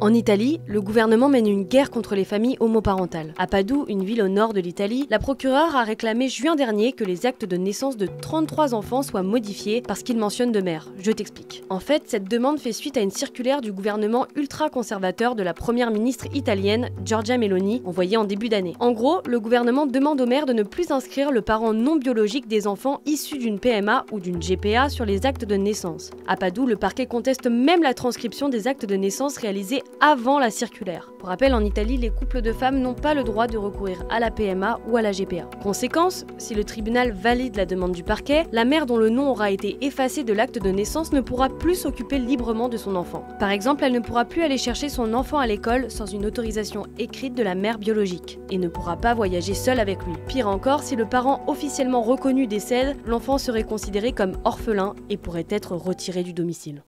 En Italie, le gouvernement mène une guerre contre les familles homoparentales. À Padoue, une ville au nord de l'Italie, la procureure a réclamé juin dernier que les actes de naissance de 33 enfants soient modifiés parce qu'ils mentionnent de mère. Je t'explique. En fait, cette demande fait suite à une circulaire du gouvernement ultra-conservateur de la première ministre italienne, Giorgia Meloni, envoyée en début d'année. En gros, le gouvernement demande aux mères de ne plus inscrire le parent non biologique des enfants issus d'une PMA ou d'une GPA sur les actes de naissance. À Padoue, le parquet conteste même la transcription des actes de naissance réalisés avant la circulaire. Pour rappel, en Italie, les couples de femmes n'ont pas le droit de recourir à la PMA ou à la GPA. Conséquence, si le tribunal valide la demande du parquet, la mère dont le nom aura été effacé de l'acte de naissance ne pourra plus s'occuper librement de son enfant. Par exemple, elle ne pourra plus aller chercher son enfant à l'école sans une autorisation écrite de la mère biologique, et ne pourra pas voyager seule avec lui. Pire encore, si le parent officiellement reconnu décède, l'enfant serait considéré comme orphelin et pourrait être retiré du domicile.